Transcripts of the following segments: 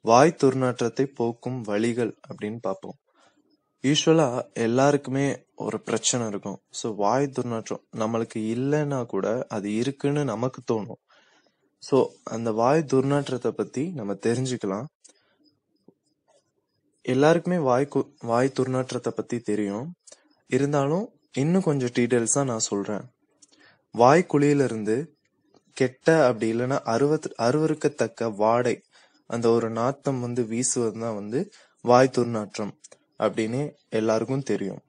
வாய் துர்நாற்றத்தை போக்கும் வழிகள் அப்படின்னு பார்ப்போம். யூஸ்வலா எல்லாருக்குமே ஒரு பிரச்சனை இருக்கும். ஸோ வாய் துர்நாற்றம் நம்மளுக்கு இல்லைன்னா கூட அது இருக்குன்னு நமக்கு தோணும். ஸோ அந்த வாய் துர்நாற்றத்தை பத்தி நம்ம தெரிஞ்சுக்கலாம். எல்லாருக்குமே வாய் கு- வாய் துர்நாற்றத்தை பத்தி தெரியும். இருந்தாலும் இன்னும் கொஞ்சம் டீடைல்ஸா நான் சொல்றேன். வாய் குழியிலிருந்து கெட்ட அப்படி இல்லைன்னா அருவத் அருவருக்கத்தக்க வாடை அந்த ஒரு நாத்தம் வந்து வீசுவது தான் வந்து வாய் துர்நாற்றம் அப்படின்னு எல்லாருக்கும் தெரியும்.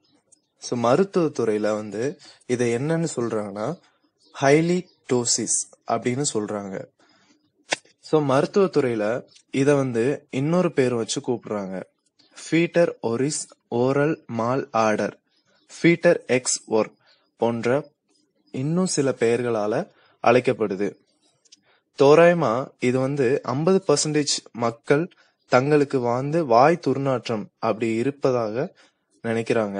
ஸோ மருத்துவத்துறையில வந்து இதை என்னன்னு சொல்றாங்கன்னா ஹைலி டோசிஸ் அப்படின்னு சொல்றாங்க. ஸோ மருத்துவத்துறையில இத வந்து இன்னொரு பேர் வச்சு கூப்பிடுறாங்க. Fetor oris oral malodour fetor ex ore போன்ற இன்னும் சில பெயர்களால அழைக்கப்படுது. தோராயமா இது வந்து ஐம்பது பர்சன்டேஜ் மக்கள் தங்களுக்கு வாழ்ந்து வாய் துர்நாற்றம் அப்படி இருப்பதாக நினைக்கிறாங்க.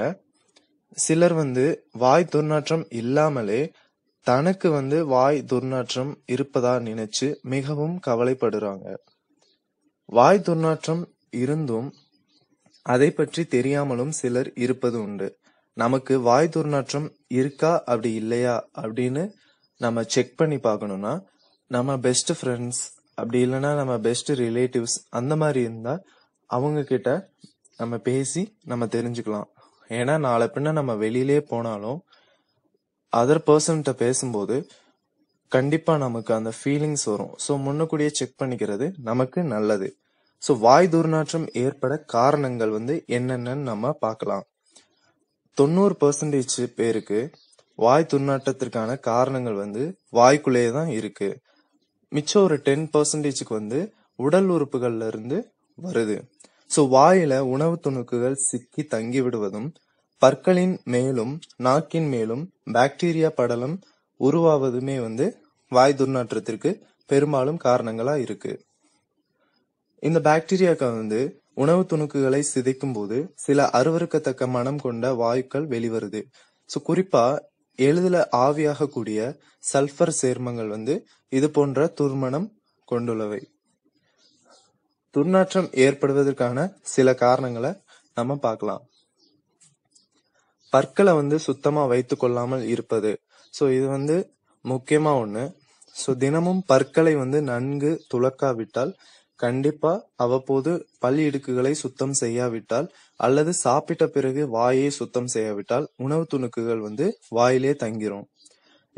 சிலர் வந்து வாய் துர்நாற்றம் இல்லாமலே தனக்கு வந்து வாய் துர்நாற்றம் இருப்பதா நினைச்சு மிகவும் கவலைப்படுறாங்க. வாய் துர்நாற்றம் இருந்தும் அதை பற்றி தெரியாமலும் சிலர் இருப்பது உண்டு. நமக்கு வாய் துர்நாற்றம் இருக்கா அப்படி இல்லையா அப்படின்னு நம்ம செக் பண்ணி பார்க்கணும்னா நம்ம பெஸ்ட் ஃப்ரெண்ட்ஸ் அப்படி இல்லைன்னா நம்ம பெஸ்ட் ரிலேட்டிவ்ஸ் அந்த மாதிரி இருந்தால் அவங்க கிட்ட நம்ம பேசி நம்ம தெரிஞ்சுக்கலாம். ஏன்னா நாளை பின்ன நம்ம வெளியிலே போனாலும் அதர் பர்சன்கிட்ட பேசும்போது கண்டிப்பா நமக்கு அந்த ஃபீலிங்ஸ் வரும். ஸோ முன்னக்கூடியே செக் பண்ணிக்கிறது நமக்கு நல்லது. ஸோ வாய் துர்நாற்றம் ஏற்பட காரணங்கள் வந்து என்னென்னன்னு நம்ம பார்க்கலாம். தொண்ணூறு பர்சன்டேஜ் பேருக்கு வாய் துர்நாற்றத்திற்கான காரணங்கள் வந்து வாய்க்குள்ளேயே தான் இருக்குது மிச்சம் ஒரு டென் பர்சன்டேஜுக்கு வந்து உடல் உறுப்புகள்ல இருந்து வருது. ஸோ வாயில உணவு துணுக்குகள் சிக்கி தங்கி விடுவதும் பற்களின் மேலும் நாக்கின் மேலும் பாக்டீரியா படலம் உருவாவதுமே வந்து வாய் துர்நாற்றத்திற்கு பெரும்பாலும் காரணங்களா இருக்கு. இந்த பாக்டீரியாக்கள் வந்து உணவு துணுக்குகளை சிதைக்கும் போது சில அருவருக்கத்தக்க மனம் கொண்ட வாயுக்கள் வெளிவருது. ஸோ குறிப்பா எளிதில் ஆவியாகக்கூடிய சல்பர் சேர்மங்கள் வந்து இது போன்ற துர்மணம் கொண்டுள்ளவை. துர்நாற்றம் ஏற்படுவதற்கான சில காரணங்களை நம்ம பார்க்கலாம். பற்களை வந்து சுத்தமா வைத்துக் கொள்ளாமல் இருப்பது. ஸோ இது வந்து முக்கியமா ஒண்ணு. ஸோ தினமும் பற்களை வந்து நன்கு துலக்காவிட்டால் கண்டிப்பா அவ்வப்போது பல் இடுக்குகளை சுத்தம் செய்யாவிட்டால் அல்லது சாப்பிட்ட பிறகு வாயை சுத்தம் செய்யாவிட்டால் உணவு துணுக்குகள் வந்து வாயிலே தங்கிரும்.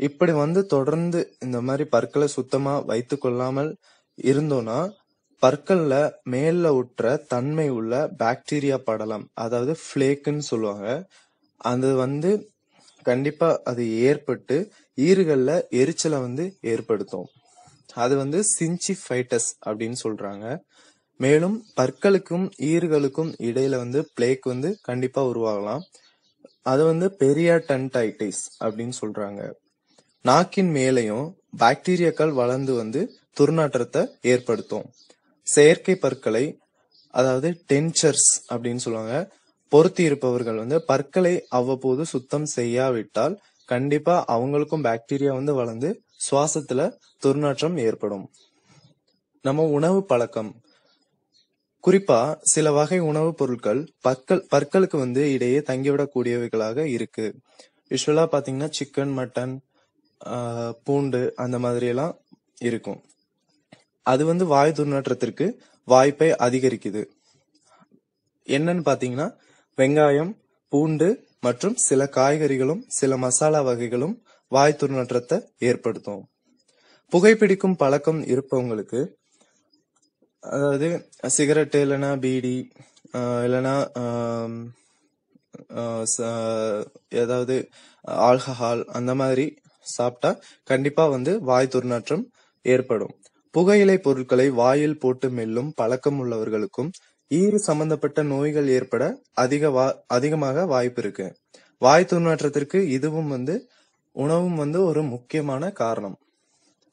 இப்படி வந்து தொடர்ந்து இந்த மாதிரி பற்களை சுத்தமா வைத்து கொள்ளாமல் இருந்தோம்னா பற்கள்ல மேல உற்ற தன்மை உள்ள பாக்டீரியா படலம் அதாவது ஃபிளேக்குன்னு சொல்லுவாங்க அது வந்து கண்டிப்பா அது ஏற்பட்டு ஈறுகள்ல எரிச்சலை வந்து ஏற்படுத்தும். அது வந்து சின்சிஃபைட்டஸ் அப்படின்னு சொல்றாங்க. மேலும் பற்களுக்கும் ஈறுகளுக்கும் இடையில வந்து பிளேக் வந்து கண்டிப்பா உருவாகலாம். அது வந்து பெரியாடன்டைட்டிஸ் அப்படின்னு சொல்றாங்க. நாக்கின் மேலையும் பாக்டீரியாக்கள் வளர்ந்து வந்து துர்நாற்றத்தை ஏற்படுத்தும். செயற்கை பற்களை அதாவது டென்ச்சர்ஸ் அப்படின்னு சொல்லுவாங்க பொருத்தி இருப்பவர்கள் வந்து பற்களை அவ்வப்போது சுத்தம் செய்யாவிட்டால் கண்டிப்பா அவங்களுக்கும் பாக்டீரியா வந்து வளர்ந்து சுவாசத்துல துர்நாற்றம் ஏற்படும். நம்ம உணவு பழக்கம். குறிப்பா சில வகை உணவுப் பொருட்கள் பற்கள் பற்களுக்கு வந்து இடையே தங்கிவிடக்கூடியவைகளாக இருக்கு. யூஸ்வலா பாத்தீங்கன்னா சிக்கன் மட்டன் பூண்டு அந்த மாதிரி எல்லாம் இருக்கும். அது வந்து வாய் துர்நாற்றத்திற்கு வாய்ப்பை அதிகரிக்குது. என்னன்னு பாத்தீங்கன்னா வெங்காயம் பூண்டு மற்றும் சில காய்கறிகளும் சில மசாலா வகைகளும் வாய் துர்நாற்றத்தை ஏற்படுத்தும். புகைப்பிடிக்கும் பழக்கம் இருப்பவங்களுக்கு அதாவது சிகரெட்டு இல்லைன்னா பீடி இல்லைன்னா ஏதாவது ஆல்கஹால் அந்த மாதிரி சாப்பிட்டா கண்டிப்பா வந்து வாய் துர்நாற்றம் ஏற்படும். புகையிலை பொருட்களை வாயில் போட்டு மெல்லும் பழக்கம் உள்ளவர்களுக்கும் ஈறு சம்பந்தப்பட்ட நோய்கள் ஏற்பட அதிக வா- அதிகமாக வாய்ப்பு இருக்கு. வாய் துர்நாற்றத்திற்கு இதுவும் வந்து உணவும் வந்து ஒரு முக்கியமான காரணம்.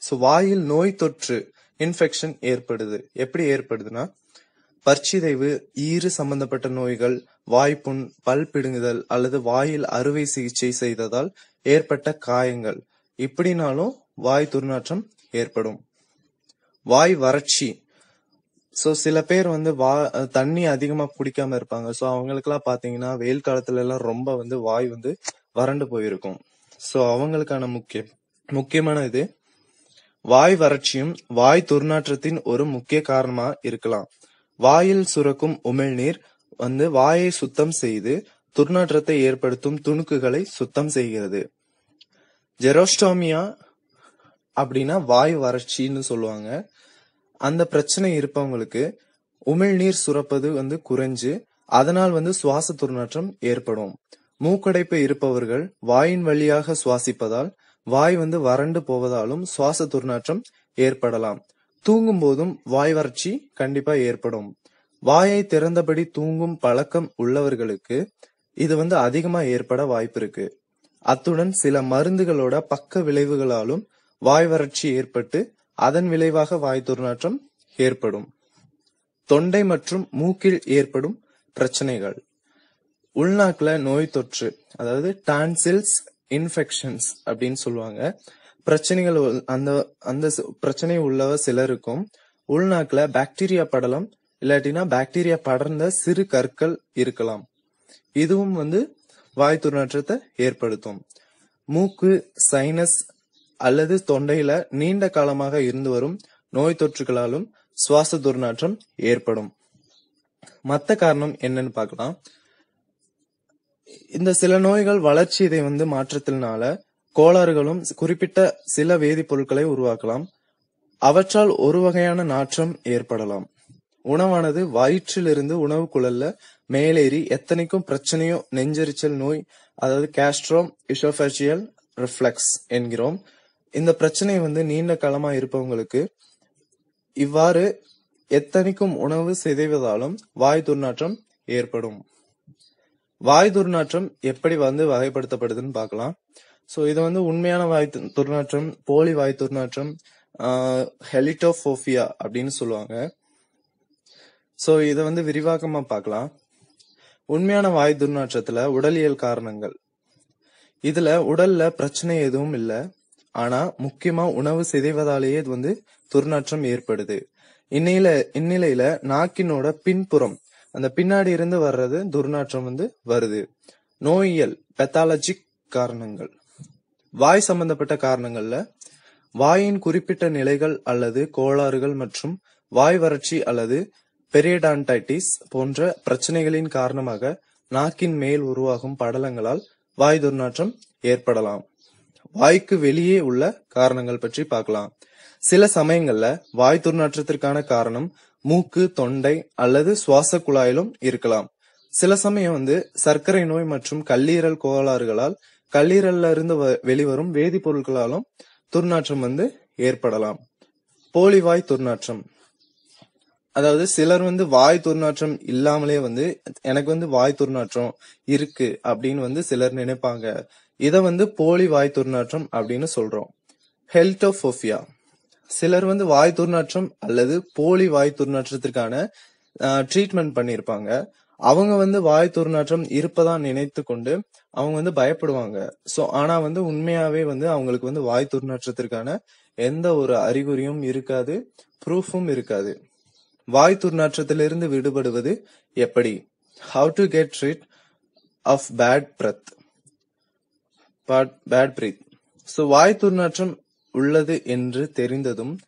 ஸோ வாயில் நோய் தொற்று இன்ஃபெக்ஷன் ஏற்படுது. எப்படி ஏற்படுதுன்னா பற்சிதைவு ஈறு சம்பந்தப்பட்ட நோய்கள் வாய்ப்புண் பல் பிடுங்குதல் அல்லது வாயில் அறுவை சிகிச்சை செய்ததால் ஏற்பட்ட காயங்கள். இப்படினாலும் வாய் துர்நாற்றம் ஏற்படும். வாய் வறட்சி. ஸோ சில பேர் வந்து வா தண்ணி அதிகமாக குடிக்காம இருப்பாங்க. ஸோ அவங்களுக்கெல்லாம் பார்த்தீங்கன்னா வெயில் காலத்துல எல்லாம் ரொம்ப வந்து வாய் வந்து வறண்டு போயிருக்கும். சோ அவங்களுக்கான முக்கிய முக்கியமான இது வாய் வறட்சியும் வாய் துர்நாற்றத்தின் ஒரு முக்கிய காரணமா இருக்கலாம். வாயில் சுரக்கும் உமிழ்நீர் வந்து வாயை சுத்தம் செய்து துர்நாற்றத்தை ஏற்படுத்தும் துணுக்குகளை சுத்தம் செய்கிறது. ஜெரோஸ்டோமியா அப்படின்னா வாய் வறட்சின்னு சொல்லுவாங்க. அந்த பிரச்சனை இருப்பவங்களுக்கு உமிழ்நீர் சுரப்பது வந்து குறைஞ்சு அதனால் வந்து சுவாச துர்நாற்றம் ஏற்படும். மூக்கடைப்பு இருப்பவர்கள் வாயின் வழியாக சுவாசிப்பதால் வாய் வந்து வறண்டு போவதாலும் சுவாச துர்நாற்றம் ஏற்படலாம். தூங்கும் போதும் வாய் வறட்சி கண்டிப்பா ஏற்படும். வாயை திறந்தபடி தூங்கும் பழக்கம் உள்ளவர்களுக்கு இது வந்து அதிகமா ஏற்பட வாய்ப்பு இருக்கு. அத்துடன் சில மருந்துகளோட பக்க விளைவுகளாலும் வாய் வறட்சி ஏற்பட்டு அதன் விளைவாக வாய் துர்நாற்றம் ஏற்படும். தொண்டை மற்றும் மூக்கில் ஏற்படும் பிரச்சனைகள். உள்நாக்கில் நோய் தொற்று அதாவது டான்சில்ஸ் இன்ஃபெக்ஷன்ஸ் அப்படின்னு சொல்லுவாங்க. பிரச்சனைகள் உள்- அந்த அந்த பிரச்சனை உள்ளவ சிலருக்கும் உள்நாக்கில் பாக்டீரியா படலம் இல்லாட்டினா பாக்டீரியா படர்ந்த சிறு கற்கள் இருக்கலாம். இதுவும் வந்து வாய் துர்நாற்றத்தை ஏற்படுத்தும். மூக்கு சைனஸ் அல்லது தொண்டையில நீண்ட காலமாக இருந்து வரும் நோய் தொற்றுகளாலும் சுவாச துர்நாற்றம் ஏற்படும். மற்ற காரணம் என்னன்னு பார்க்கலாம். இந்த சில நோய்கள் வளர்ச்சி இதை வந்து மாற்றத்தினால கோளாறுகளும் குறிப்பிட்ட சில வேதிப்பொருட்களை உருவாக்கலாம். அவற்றால் ஒரு வகையான நாற்றம் ஏற்படலாம். உணவானது வயிற்றிலிருந்து உணவு குழல்ல மேலேறி எத்தனைக்கும் பிரச்சனையோ நெஞ்செரிச்சல் நோய் அதாவது கேஸ்ட்ரோம் இசோஃபேஜியல் ரிஃப்ளெக்ஸ் என்கிறோம். இந்த பிரச்சனை வந்து நீண்ட காலமா இருப்பவங்களுக்கு இவ்வாறு எத்தனைக்கும் உணவு சிதைவதாலும் வாய் துர்நாற்றம் ஏற்படும். வாய் துர்நாற்றம் எப்படி வந்து வகைப்படுத்தப்படுதுன்னு பார்க்கலாம். ஸோ இது வந்து உண்மையான வாய் துர்நாற்றம் போலி வாய் துர்நாற்றம் ஹெலிட்டோபோபியா அப்படின்னு சொல்லுவாங்க. ஸோ இதை வந்து விரிவாக்கமாக பார்க்கலாம். உண்மையான வாய் துர்நாற்றத்தில் உடலியல் காரணங்கள். இதில் உடலில் பிரச்சனை எதுவும் இல்லை. ஆனால் முக்கியமாக உணவு சிதைவதாலேயே இது வந்து துர்நாற்றம் ஏற்படுது. இந்நில இந்நிலையில நாக்கினோட பின்புறம் அந்த பின்னாடி இருந்து வர்றது துர்நாற்றம் வந்து வருது. நோயியல் பெத்தாலஜிக் காரணங்கள். வாய் சம்பந்தப்பட்ட காரணங்கள்ல வாயின் குறிப்பிட்ட நிலைகள் அல்லது கோளாறுகள் மற்றும் வாய் வறட்சி அல்லது பெரியடான்டைட்டிஸ் போன்ற பிரச்சனைகளின் காரணமாக நாக்கின் மேல் உருவாகும் படலங்களால் வாய் துர்நாற்றம் ஏற்படலாம். வாய்க்கு வெளியே உள்ள காரணங்கள் பற்றி பார்க்கலாம். சில சமயங்கள்ல வாய் துர்நாற்றத்திற்கான காரணம் மூக்கு தொண்டை அல்லது சுவாச குழாயிலும் இருக்கலாம். சில சமயம் வந்து சர்க்கரை நோய் மற்றும் கல்லீரல் கோளாறுகளால் கல்லீரல்ல இருந்து வ- வெளிவரும் வேதிப்பொருட்களாலும் துர்நாற்றம் வந்து ஏற்படலாம். போலிவாய் துர்நாற்றம். அதாவது சிலர் வந்து வாய் துர்நாற்றம் இல்லாமலே வந்து எனக்கு வந்து வாய் துர்நாற்றம் இருக்கு அப்படின்னு வந்து சிலர் நினைப்பாங்க. இதை வந்து போலி வாய் துர்நாற்றம் அப்படின்னு சொல்றோம். ஹெல்டோபோபியா சிலர் வந்து வாய் துர்நாற்றம் அல்லது போலி வாய் துர்நாற்றத்திற்கான ட்ரீட்மெண்ட் பண்ணியிருப்பாங்க. அவங்க வந்து வாய் துர்நாற்றம் இருப்பதா நினைத்து கொண்டு அவங்க வந்து பயப்படுவாங்க. சோ ஆனா வந்து உண்மையாவே வந்து அவங்களுக்கு வந்து வாய் துர்நாற்றத்திற்கான எந்த ஒரு அறிகுறியும் இருக்காது ப்ரூஃபும் இருக்காது. வாய் துர்நாற்றத்திலிருந்து விடுபடுவது எப்படி? How to get rid of bad breath bad breath so வாய் துர்நாற்றம் உள்ளது என்று தெரிந்ததும்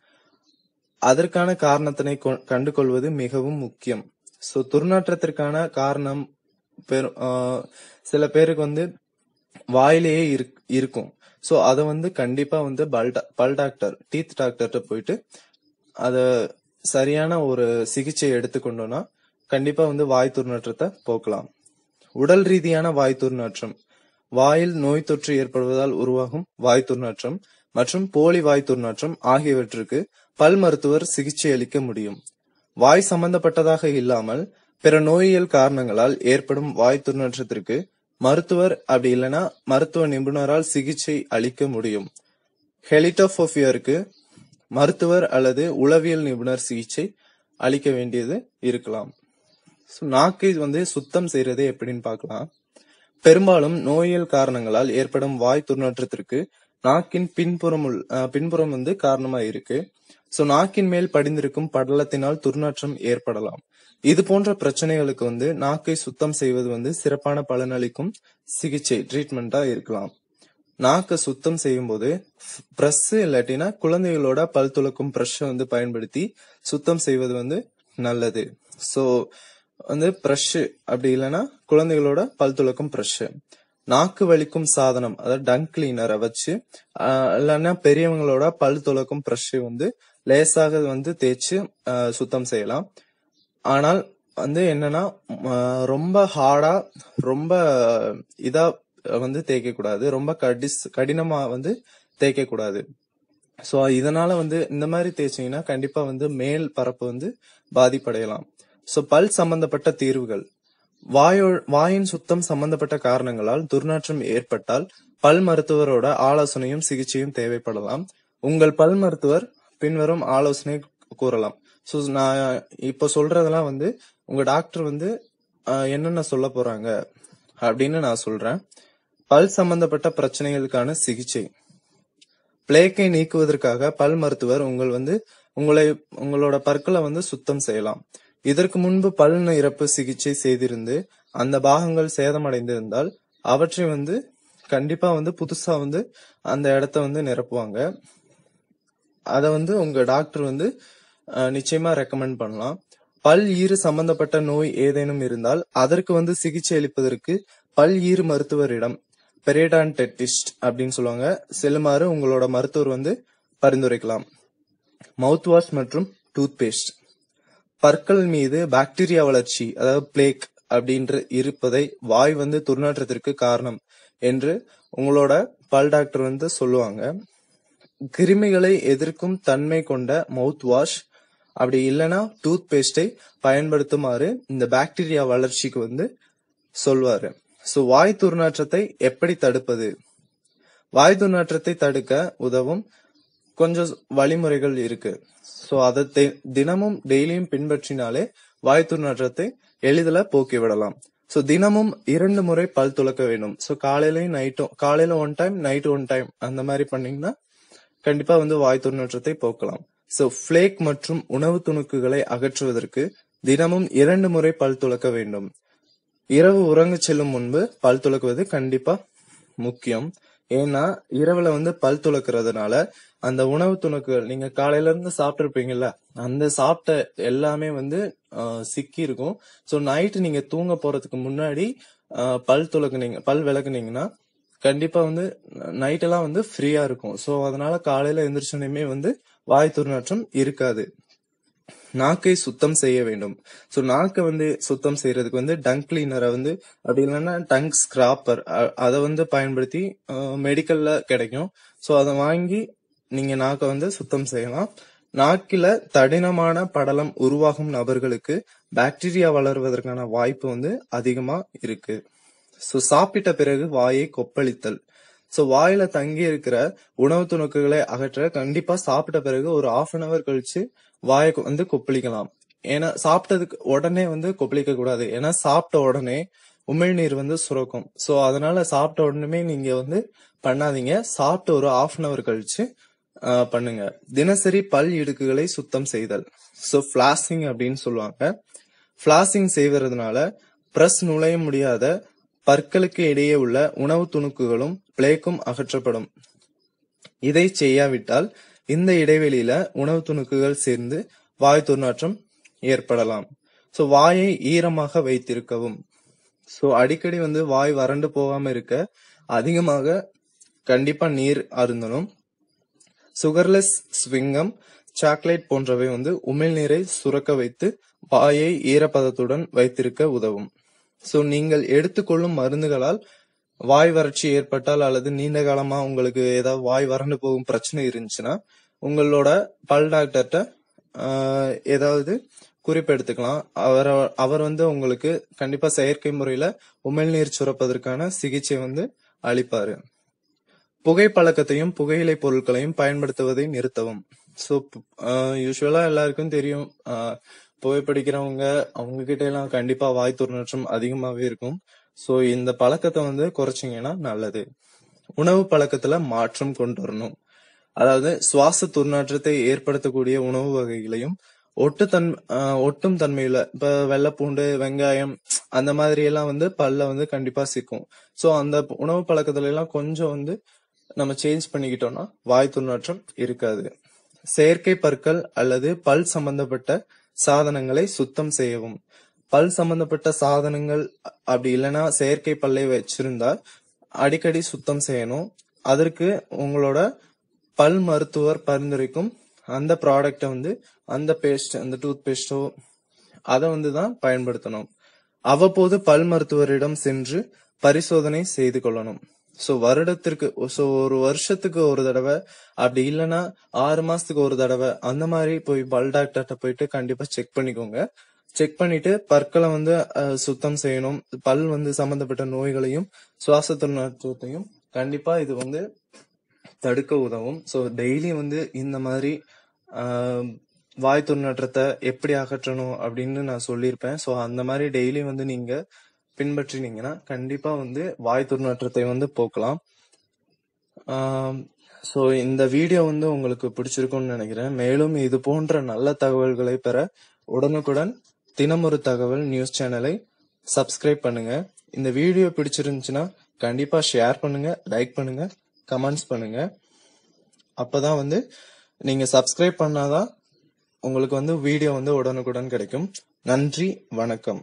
அதற்கான காரணத்தினை கண்டுகொள்வது மிகவும் முக்கியம். ஸோ துர்நாற்றத்திற்கான காரணம் பெரு- சில பேருக்கு வந்து வாயிலேயே இருக்- இருக்கும். ஸோ அதை வந்து கண்டிப்பா வந்து பல்டா பல் டாக்டர் டீத் டாக்டர்கிட்ட போயிட்டு அத சரியான ஒரு சிகிச்சை எடுத்துக்கொண்டோம்னா கண்டிப்பா வந்து வாய் துர்நாற்றத்தை போக்கலாம். உடல் ரீதியான வாய் துர்நாற்றம். வாயில் நோய் தொற்று ஏற்படுவதால் உருவாகும் வாய் துர்நாற்றம். மற்றும் போலி வாய் துர்நாற்றம் ஆகியவற்றுக்கு பல் மருத்துவர் சிகிச்சை அளிக்க முடியும். வாய் சம்பந்தப்பட்டதாக இல்லாமல் பிற நோயியல் காரணங்களால் ஏற்படும் வாய் துர்நாற்றத்திற்கு மருத்துவர் அப்படி இல்லைன்னா மருத்துவ நிபுணரால் சிகிச்சை அளிக்க முடியும். ஹெலிட்டோபோபியாருக்கு மருத்துவர் அல்லது உளவியல் நிபுணர் சிகிச்சை அளிக்க வேண்டியது இருக்கலாம். ஸோ நாக்கை வந்து சுத்தம் செய்யறது எப்படின்னு பார்க்கலாம். பெரும்பாலும் நோயியல் காரணங்களால் ஏற்படும் வாய் துர்நாற்றத்திற்கு நாக்கின் பின்புறம் உள்- பின்புறம் வந்து காரணமா இருக்கு. சோ நாக்கின் மேல் படிந்திருக்கும் படலத்தினால் துர்நாற்றம் ஏற்படலாம். இது போன்ற பிரச்சனைகளுக்கு வந்து நாக்கை சுத்தம் செய்வது வந்து சிறப்பான பலனளிக்கும் சிகிச்சை ட்ரீட்மெண்டா இருக்கலாம். நாக்கை சுத்தம் செய்யும் போது பிரஸ் இல்லாட்டினா குழந்தைகளோட பல் துலக்கும் பிரஷ் வந்து பயன்படுத்தி சுத்தம் செய்வது வந்து நல்லது. சோ வந்து பிரஷ் அப்படி இல்லைன்னா குழந்தைகளோட பல் துலக்கும் பிரஷ் நாக்கு வலிக்கும் சாதனம் அதாவது டங் கிளீனரை வச்சு இல்லைன்னா பெரியவங்களோட பல் துளக்கும் பிரஷ் வந்து லேசாக வந்து தேய்ச்சி சுத்தம் செய்யலாம். ஆனால் வந்து என்னன்னா ரொம்ப ஹார்டா ரொம்ப இதா வந்து தேய்க்க கூடாது ரொம்ப கடிஸ் கடினமா வந்து தேய்க்க கூடாது சோ இதனால வந்து இந்த மாதிரி தேய்ச்சிங்கன்னா கண்டிப்பா வந்து மேல் பரப்பு வந்து பாதிப்படையலாம். ஸோ பல் சம்பந்தப்பட்ட தீர்வுகள். வாயோ வாயின் சுத்தம் சம்பந்தப்பட்ட காரணங்களால் துர்நாற்றம் ஏற்பட்டால் பல் மருத்துவரோட ஆலோசனையும் சிகிச்சையும் தேவைப்படலாம். உங்கள் பல் மருத்துவர் பின்வரும் ஆலோசனை கூறலாம். ஸோ நான் இப்போ சொல்றதெல்லாம் வந்து உங்க டாக்டர் வந்து என்னென்ன சொல்ல போறாங்க அப்படின்னு நான் சொல்றேன். பல் சம்பந்தப்பட்ட பிரச்சனைகளுக்கான சிகிச்சை. பிளேக்கை நீக்குவதற்காக பல் மருத்துவர் உங்கள் வந்து உங்களை உங்களோட பற்களை வந்து சுத்தம் செய்யலாம். இதற்கு முன்பு பல் இறப்பு சிகிச்சை செய்திருந்து அந்த பாகங்கள் சேதமடைந்திருந்தால் அவற்றை வந்து கண்டிப்பா வந்து புதுசா வந்து அந்த இடத்த வந்து நிரப்புவாங்க. அத வந்து உங்க டாக்டர் வந்து நிச்சயமா ரெக்கமெண்ட் பண்ணலாம். பல் ஈறு சம்பந்தப்பட்ட நோய் ஏதேனும் இருந்தால் அதற்கு வந்து சிகிச்சை அளிப்பதற்கு பல் ஈறு மருத்துவரிடம் பெரேடான்டெட்டிஸ்ட் அப்படின்னு சொல்லுவாங்க. செல்லுமாறு உங்களோட மருத்துவர் வந்து பரிந்துரைக்கலாம். மவுத் வாஷ் மற்றும் டூத் பேஸ்ட் பற்கள் மீது பாக்டீரியா வளர்ச்சி அதாவது பிளேக் அப்படின்ற இருப்பதை வாய் வந்து துர்நாற்றத்திற்கு காரணம் என்று உங்களோட பல் டாக்டர் வந்து சொல்லுவாங்க. கிருமிகளை எதிர்க்கும் தன்மை கொண்ட மவுத் வாஷ் அப்படி இல்லைன்னா டூத் பேஸ்டை பயன்படுத்துமாறு இந்த பாக்டீரியா வளர்ச்சிக்கு வந்து சொல்வாரு. சோ வாய் துர்நாற்றத்தை எப்படி தடுப்பது? வாய் துர்நாற்றத்தை தடுக்க உதவும் கொஞ்சம் வழிமுறைகள் இருக்கு. ஸோ அதை தினமும் டெய்லியும் பின்பற்றினாலே வாய் துர்நாற்றத்தை எளிதில் போக்கி விடலாம். தினமும் இரண்டு முறை பல் துலக்க வேண்டும். ஸோ காலையிலையும் நைட்டும் காலையில one time night one time அந்த மாதிரி பண்ணீங்கன்னா கண்டிப்பா வந்து வாய் துர்நாற்றத்தை போக்கலாம். ஸோ ஃபிளேக் மற்றும் உணவு துணுக்குகளை அகற்றுவதற்கு தினமும் இரண்டு முறை பல் துலக்க வேண்டும். இரவு உறங்க செல்லும் முன்பு பல் துலக்குவது கண்டிப்பா முக்கியம். ஏன்னா இரவுல வந்து பல் துளக்குறதுனால அந்த உணவு துணுக்குகள் நீங்க காலையில இருந்து சாப்பிட்டுருப்பீங்கல்ல அந்த சாப்பிட்ட எல்லாமே வந்து சிக்கி இருக்கும் ஸோ நைட்டு நீங்க தூங்க போறதுக்கு முன்னாடி பல் துளக்குனீங்க பல் விளக்குனீங்கன்னா கண்டிப்பா வந்து நைட்டெல்லாம் வந்து ஃப்ரீயா இருக்கும். ஸோ அதனால காலையில எந்திரிச்சோனையுமே வந்து வாய் துர்நாற்றம் இருக்காது. நாக்கை சுத்தம் செய்ய வேண்டும். ஸோ நாக்கை வந்து சுத்தம் செய்யறதுக்கு வந்து டங் கிளீனரை வந்து அப்படி இல்லைன்னா டங் ஸ்கிராப்பர் அதை வந்து பயன்படுத்தி மெடிக்கல்ல கிடைக்கும். ஸோ அதை வாங்கி நீங்க நாக்கை வந்து சுத்தம் செய்யலாம். நாக்கில தடினமான படலம் உருவாகும் நபர்களுக்கு பாக்டீரியா வளருவதற்கான வாய்ப்பு வந்து அதிகமா இருக்கு. ஸோ சாப்பிட்ட பிறகு வாயை கொப்பளித்தல். சோ வாயில தங்கி இருக்கிற உணவு துணுக்குகளை அகற்ற கண்டிப்பா சாப்பிட்ட பிறகு ஒரு ஆஃப் அன் அவர் கழிச்சு வாயை வந்து கொப்பளிக்கலாம். ஏன்னா சாப்பிட்டதுக்கு உடனே வந்து கொப்பளிக்க கூடாது. ஏன்னா சாப்பிட்ட உடனே உமிழ்நீர் வந்து சுரக்கும். சோ அதனால சாப்பிட்ட உடனே நீங்க வந்து பண்ணாதீங்க. சாப்பிட்ட ஒரு ஆஃப் அன் அவர் கழிச்சு பண்ணுங்க. தினசரி பல் இடுக்குகளை சுத்தம் செய்தல். சோ ஃபிளாசிங் அப்படின்னு சொல்லுவாங்க. ஃபிளாசிங் செய்வதனால பிரஸ் நுழைய முடியாத பற்களுக்கு இடையே உள்ள உணவு துணுக்குகளும் பிளேக்கும் அகற்றப்படும். இதை செய்யாவிட்டால் இந்த இடைவெளியில உணவு துணுக்குகள் சேர்ந்து வாய் துர்நாற்றம் ஏற்படலாம். சோ வாயை ஈரமாக வைத்திருக்கவும். சோ அடிக்கடி வந்து வாய் வறண்டு போகாம இருக்க அதிகமாக கண்டிப்பா நீர் அருந்தணும். சுகர்லெஸ் ஸ்விங்கம் சாக்லேட் போன்றவை வந்து உமிழ்நீரை சுரக்க வைத்து வாயை ஈரப்பதத்துடன் வைத்திருக்க உதவும். சோ நீங்கள் எடுத்துக்கொள்ளும் மருந்துகளால் வாய் வறட்சி ஏற்பட்டால் அல்லது நீண்ட காலமா உங்களுக்கு ஏதாவது வாய் வறண்டு போகும் பிரச்சனை இருந்துச்சுன்னா உங்களோட பல் டாக்டர்கிட்ட ஏதாவது குறிப்பெடுத்துக்கலாம். அவர் அவர் வந்து உங்களுக்கு கண்டிப்பா செயற்கை முறையில உமிழ்நீர் சுரப்பதற்கான சிகிச்சை வந்து அளிப்பாரு. புகைப்பழக்கத்தையும் புகையிலை பொருட்களையும் பயன்படுத்துவதை நிறுத்தவும். ஸோ யூஸ்வலா எல்லாருக்கும் தெரியும். புகைப்பிடிக்கிறவங்க அவங்க கிட்ட எல்லாம் கண்டிப்பா வாய் துர்நாற்றம் அதிகமாவே இருக்கும். ஸோ இந்த பழக்கத்தை வந்து குறைச்சிங்கன்னா நல்லது. உணவு பழக்கத்துல மாற்றம் கொண்டு வரணும். அதாவது சுவாச துர்நாற்றத்தை ஏற்படுத்தக்கூடிய உணவு வகைகளையும் ஒட்டு தன் ஆஹ் ஒட்டும் தன்மையில இப்ப வெள்ளைப்பூண்டு வெங்காயம் அந்த மாதிரி எல்லாம் வந்து பல்ல வந்து கண்டிப்பா சிக்கும். சோ அந்த உணவு பழக்கத்துல எல்லாம் கொஞ்சம் வந்து நம்ம சேஞ்ச் பண்ணிக்கிட்டோம்னா வாய் துர்நாற்றம் இருக்காது. செயற்கை பற்கள் அல்லது பல் சம்பந்தப்பட்ட சாதனங்களை சுத்தம் செய்யவும். பல் சம்பந்தப்பட்ட சாதனங்கள் அப்படி இல்லைன்னா செயற்கை பல்லை வச்சிருந்தா அடிக்கடி சுத்தம் செய்யணும். அதற்கு உங்களோட பல் மருத்துவர் பரிந்துரைக்கும் அந்த ப்ராடக்ட்டை வந்து அந்த பேஸ்ட் அந்த டூத் பேஸ்டோ அதை வந்து தான் பயன்படுத்தணும். அவ்வப்போது பல் மருத்துவரிடம் சென்று பரிசோதனை செய்து கொள்ளணும். ஸோ வருடத்திற்கு ஸோ ஒரு வருஷத்துக்கு ஒரு தடவை அப்படி இல்லைன்னா ஆறு மாசத்துக்கு ஒரு தடவை அந்த மாதிரி போய் பல் டாக்டர்கிட்ட போயிட்டு கண்டிப்பா செக் பண்ணிக்கோங்க. செக் பண்ணிட்டு பற்களை வந்து சுத்தம் செய்யணும். பல் வந்து சம்பந்தப்பட்ட நோய்களையும் சுவாச துர்நாற்றத்தையும் கண்டிப்பா இது வந்து தடுக்க உதவும். ஸோ டெய்லி வந்து இந்த மாதிரி வாய் துர்நாற்றத்தை எப்படி அகற்றணும் அப்படின்னு நான் சொல்லியிருப்பேன். ஸோ அந்த மாதிரி டெய்லி வந்து நீங்க பின்பற்றினீங்கன்னா கண்டிப்பா வந்து வாய் துர்நாற்றத்தை வந்து போக்கலாம். ஸோ இந்த வீடியோ வந்து உங்களுக்கு பிடிச்சிருக்கும்னு நினைக்கிறேன். மேலும் இது போன்ற நல்ல தகவல்களை பெற உடனுக்குடன் தினமொரு தகவல் நியூஸ் சேனலை சப்ஸ்கிரைப் பண்ணுங்க. இந்த வீடியோ பிடிச்சிருந்துச்சுன்னா கண்டிப்பா ஷேர் பண்ணுங்க லைக் பண்ணுங்க கமெண்ட்ஸ் பண்ணுங்க. அப்பதான் வந்து நீங்க சப்ஸ்கிரைப் பண்ணாதான் உங்களுக்கு வந்து வீடியோ வந்து உடனுக்குடன் கிடைக்கும். நன்றி வணக்கம்.